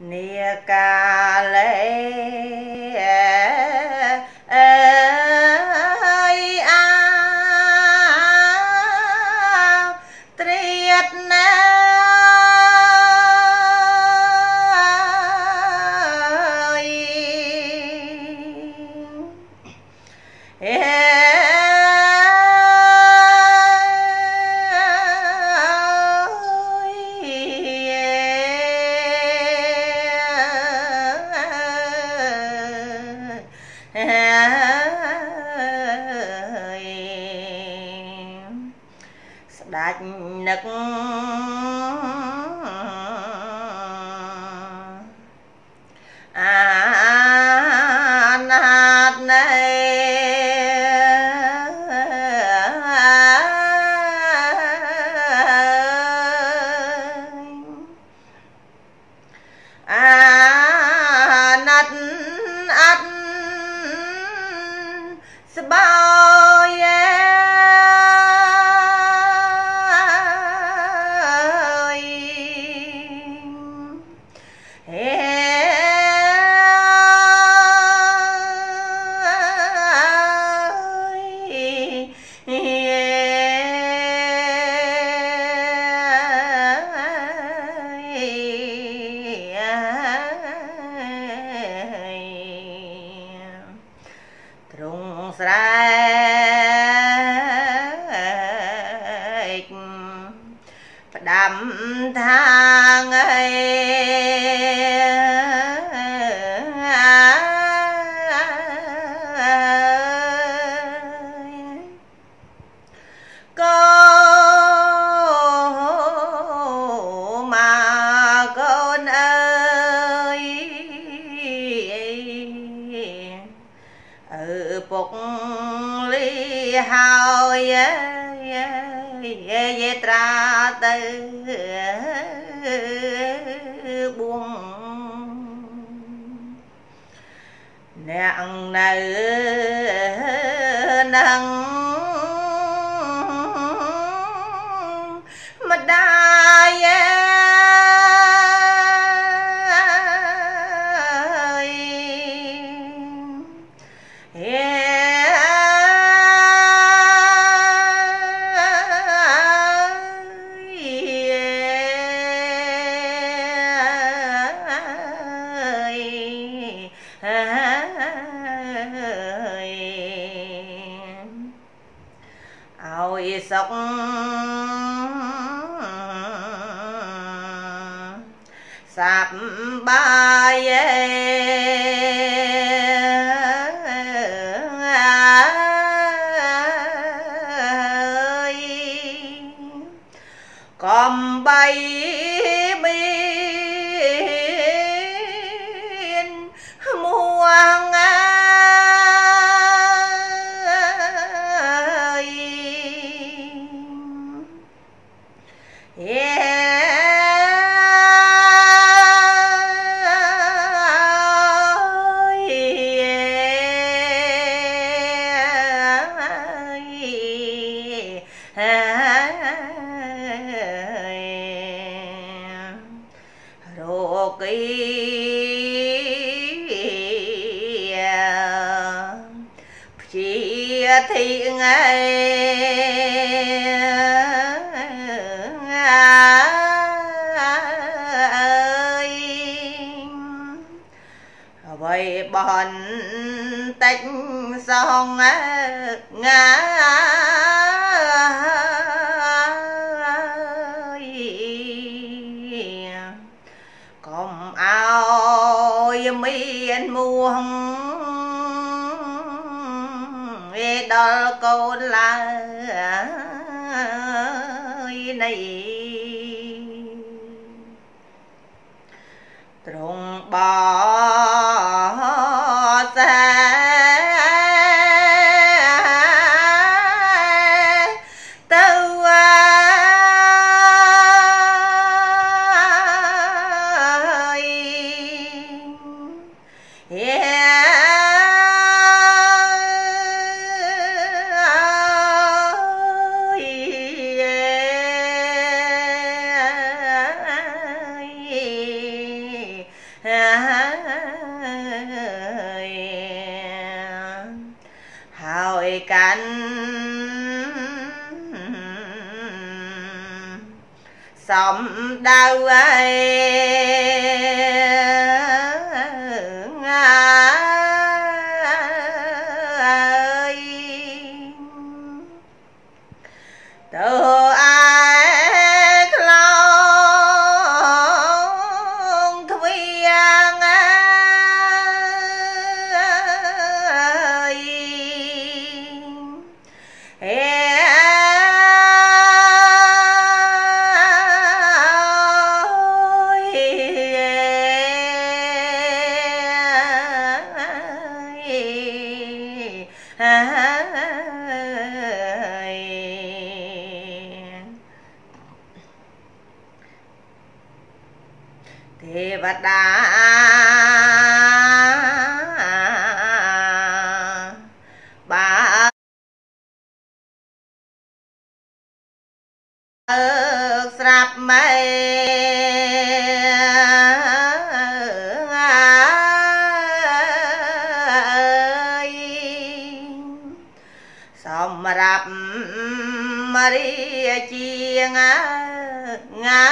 nia ca lễ đặt nấc กอมใบ thiện ơi. Vậy bọn tách song ngã កូនឡើយនៃ cạnh sông đau ấy. រីជាងងា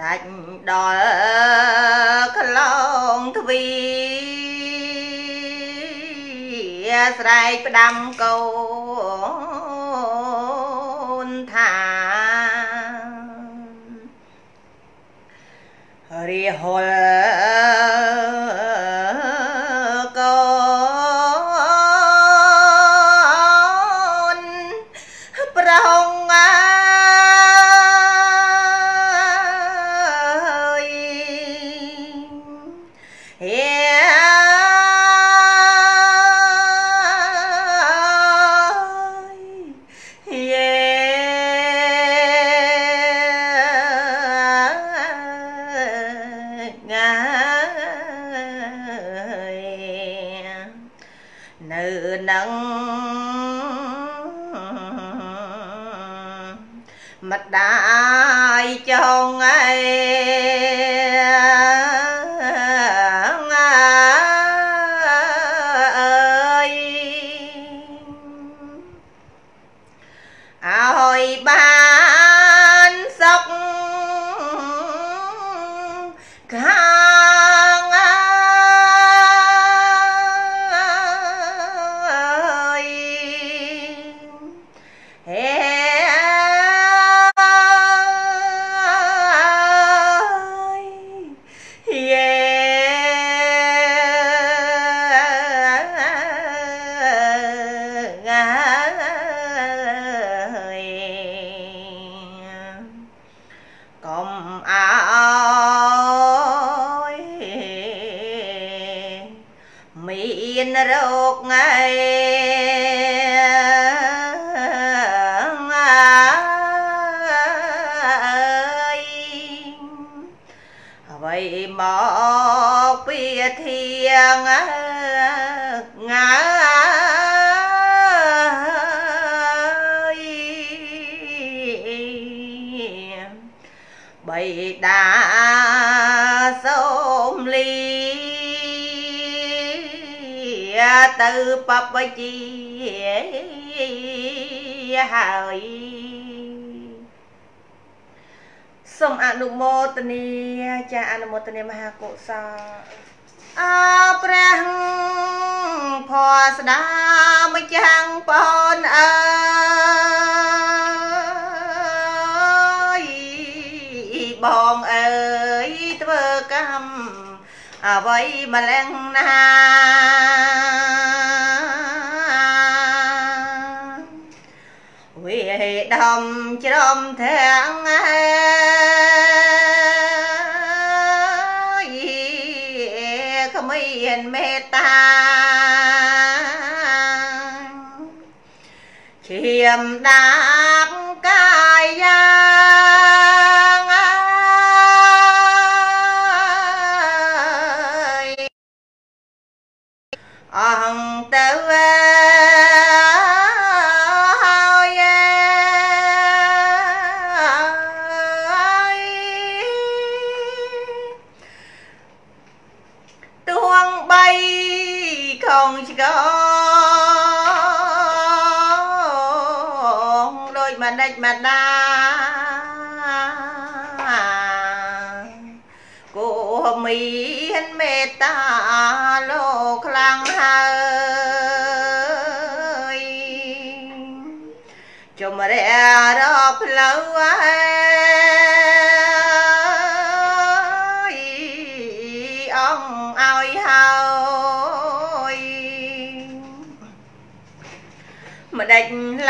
ដាច់ដល់ខ្លងទ្វីស្រែកផ្ដាំកូនថារីហល់ គ ទៅបបជាហើយសូមអនុមោទនាចាអនុមោទនាមហាកុសលអព្រះផស្ដាម្ចាំងបនអើបងអើយធ្វើកម្មអ្វីម្លឹងណា វាដំច្រំធាំងហើយគ្មានមេត្តាឈាមដាបកាយាអង្គទៅហើយ បីកងឆ្កងដោយមនិចម្ដាគូមានមេត្តាលោកខ្លាំងហើយ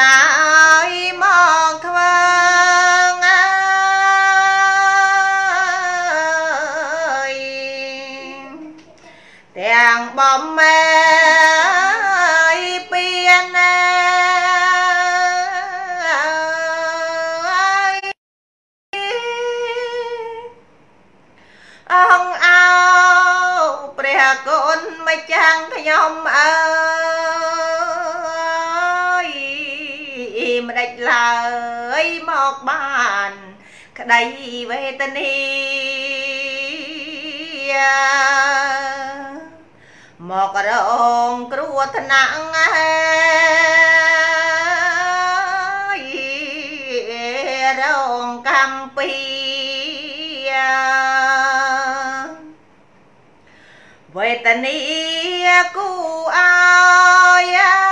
ដេ ក្តីវេទនីមករងគ្រោះថ្នាក់ហើយរងកម្មពីវេទនីគូអើយ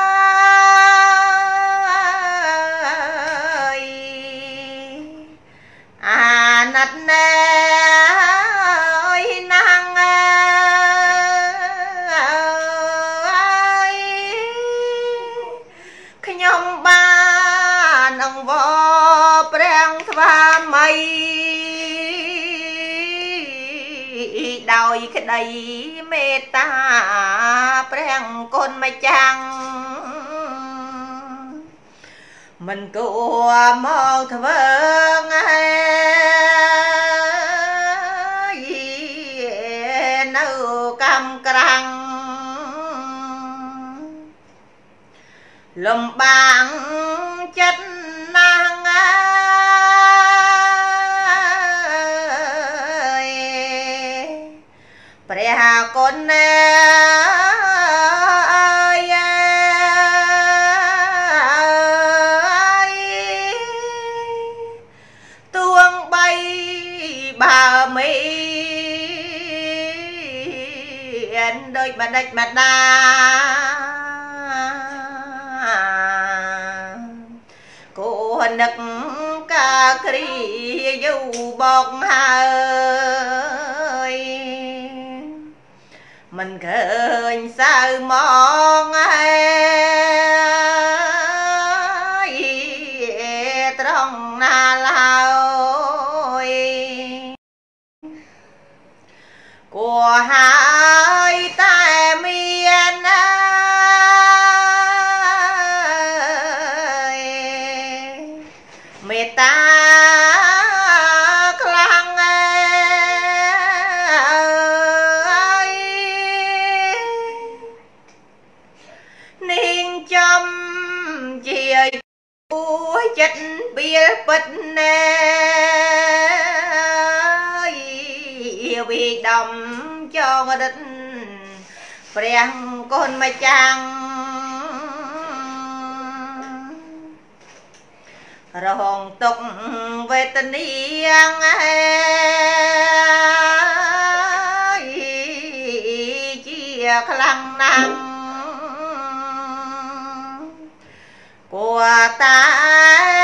ដោយក្តីមេត្តាព្រះគុណម្ចាស់មិនគួរមកធ្វើហើយនៅកំក្រាំងលំបាំងចិត្ត ណាស់ព្រះគុណណាទួងបីបើមីអិនដូចបដិចម្ដា នម្ចាស់រងទុកវេទនាងឯជាខ្លាំងណាស់គួតា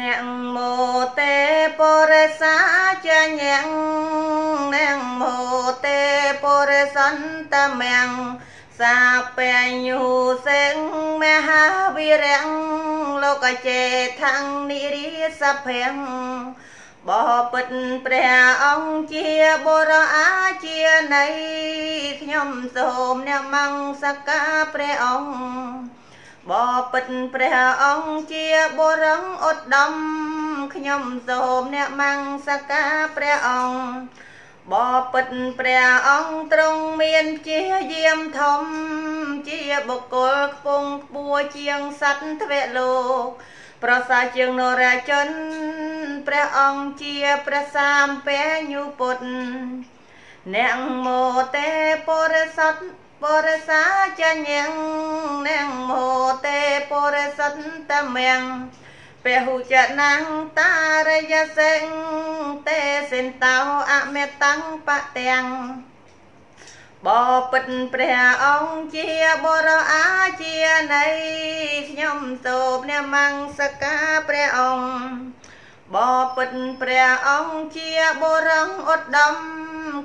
អ្នកមោទេបរិសាចាញ់អ្នកមោទេបរិសន្តមំសាបញ្ញូសេងមហាវិរៈលោកចេថੰនិរិសភៈបពិតព្រះអង្គជាបុរអាជានៃខ្ញុំសូមអ្នកមង្សកាព្រះអង្គ បពិតព្រះអង្គជាបុរងឧត្តមខ្ញុំសូមអ្នកមង្សកាព្រះអង្គបបពិតព្រះអង្គទ្រង់មានជាយាមធំ ជាបុគ្គលខ្ពង់ខ្ពស់ជាងសត្វទ្វេលោក ប្រសាជាងនរាជនព្រះអង្គជាព្រះសាមបញ្ញុពុទ្ធអ្នកមោទេបរិស័ទ បរិសាចញ្ញអ្នកមោទេបរិស័ទតមៀងពហុចណាំងតារយសេងទេសិនតោអមេតាំងបទាំងបពិតព្រះអង្គជាបរអាជានៃខ្ញុំសូមនមង្សការព្រះអង្គបពិតព្រះអង្គជាបរងឧត្តម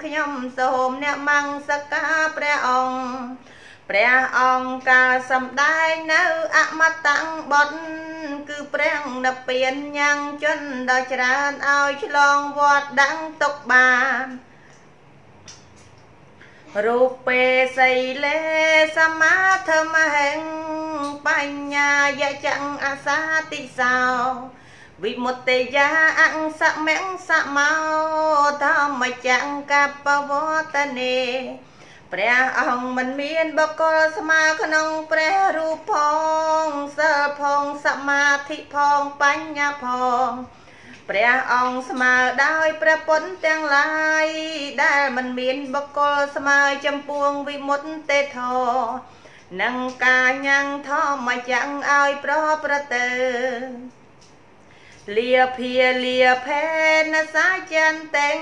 ខ្ញុំសូមនមង្សការព្រះអង្គព្រះអង្គកាលសំដែងនៅអមតៈបតគឺព្រះនិព្វានញ៉ាំងជនដ៏ច្រើនឲ្យឆ្លងវត្តដឹងទុកបានរូពេសីលេសមាធមហេងបញ្ញាយចង្អសាតិសោ វិមុតេយាអង្សមំសមោធម្មចង្កបវតនេព្រះអង្គមិនមានបកលស្មើក្នុងព្រះរូបផងសិលផងសមាធិផងបញ្ញាផងព្រះអង្គស្មើដោយព្រះពុទ្ធទាំងឡាយដែលមិនមានបកលស្មើចំពោះវិមុតទេធនឹងការញ៉ាំងធម្មចាំងឲ្យប្រប្រទៅ លាភាលាផែនសាចន្ទិង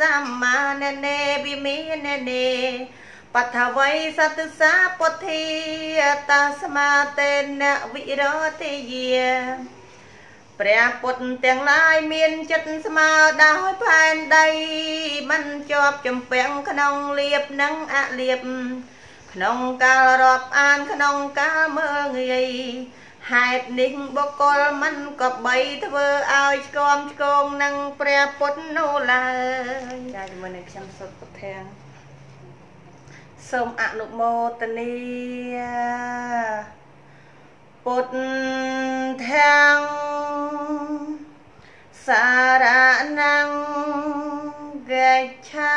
សម្មាននេវិមាននេបថវ័យសតុសាពុទ្ធាតាស្មាតេនវិរតិយាព្រះពុទ្ធទាំងឡាយមានចិត្តស្មើដោយផែនដីមិនជាប់ចំពាំងក្នុងលៀបនិងអលៀបក្នុងកាលរាប់អានក្នុងកាលមើលងាយ ហេតុនេះបុគ្គលមិនក៏បីធ្វើឲ្យឆ្គំឆ្គងនឹងព្រះពុទ្ធនោះឡើយចាជាមួយនឹងខ្ញុំសុទ្ធពុទ្ធាសូមអនុមោទនីពុទ្ធធាំងសារណੰកច្ឆា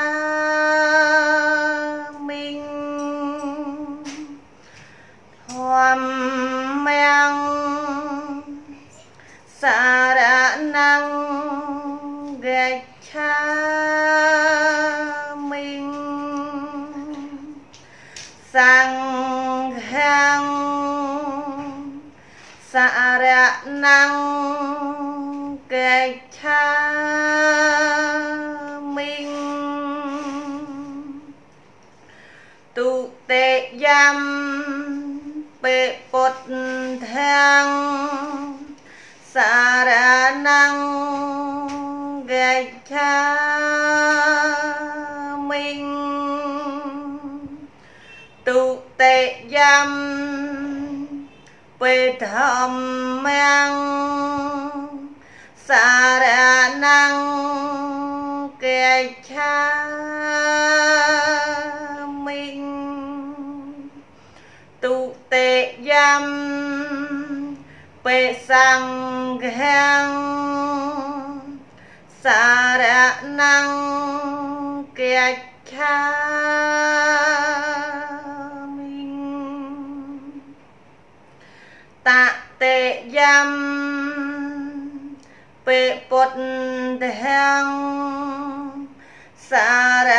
មិញ កច្ឆាមិញទុតិយំពេធម្មំសារណੰកច្ឆាមិញទុតិយំពេសង្ឃំ សារណੰកច្ឆាតតិយំពេពុទ្ធធាំសារ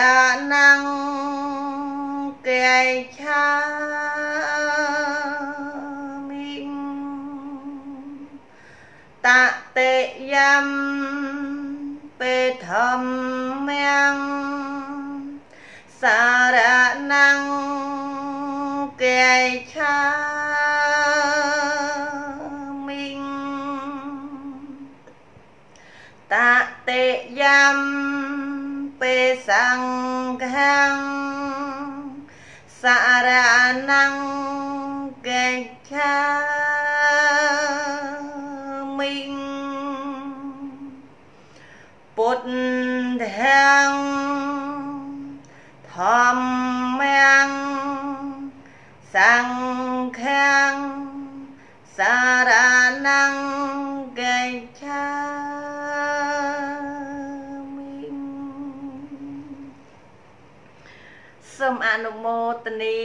ណੰកច្ឆាមិតតិយំ ពេធម្មំសារណੰកច្ឆាតតិយំពេសង្ឃំសា ទនា